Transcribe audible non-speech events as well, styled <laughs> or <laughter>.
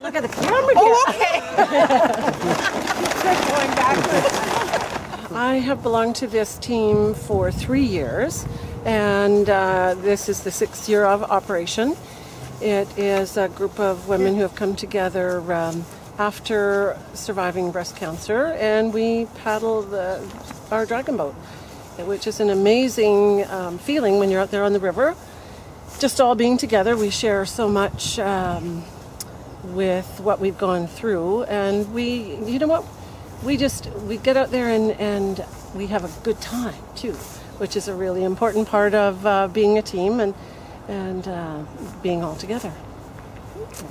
Look at the camera. Oh, okay. <laughs> I have belonged to this team for three years, and uh, this is the sixth year of operation. It is a group of women who have come together um, after surviving breast cancer, and we paddle the, our dragon boat, which is an amazing um, feeling when you're out there on the river. Just all being together, we share so much um, with what we've gone through and we you know what? We just we get out there and and we have a good time too which is a really important part of uh, being a team and and uh, being all together. Okay.